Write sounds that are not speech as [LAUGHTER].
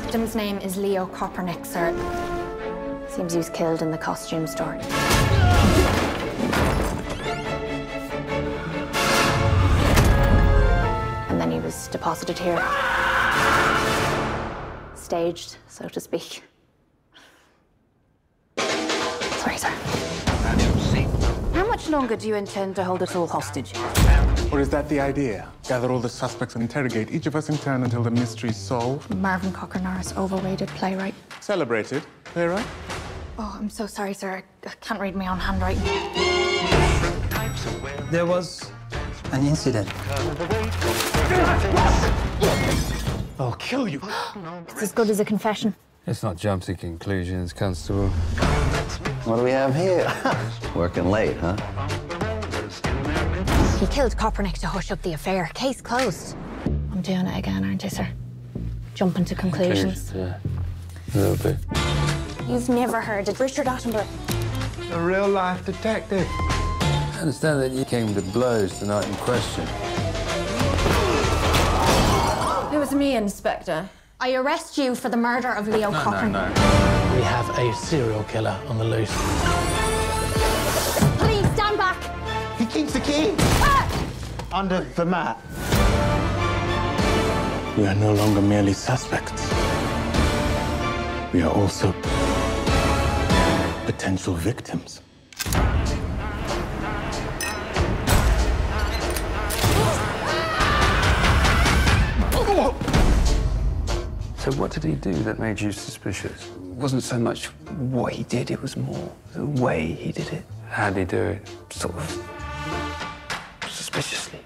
victim's name is Leo Köpernick, sir. Seems he was killed in the costume store. And then he was deposited here. Staged, so to speak. Sorry, sir. How much longer do you intend to hold us all hostage? Or is that the idea? Gather all the suspects and interrogate each of us in turn until the mystery's solved? Mervyn Cocker Norris, overrated playwright. Celebrated, playwright? Oh, I'm so sorry, sir. I can't read my own handwriting. There was an incident. I'll kill you. [GASPS] It's as good as a confession. Let's not jump to conclusions, Constable. What do we have here? [LAUGHS] Working late, huh? He killed Köpernick to hush up the affair. Case closed. I'm doing it again, aren't I, sir? Jumping to conclusions. Yeah, a little bit. You've never heard of Richard Attenborough. A real life detective. I understand that you came to blows the night in question. It was me, Inspector. I arrest you for the murder of Leo No, Köpernick. no, no. We have a serial killer on the loose. Please stand back. He keeps the key ah! under the mat. We are no longer merely suspects. We are also potential victims. So what did he do that made you suspicious? It wasn't so much what he did, it was more the way he did it. How'd he do it? Sort of suspiciously.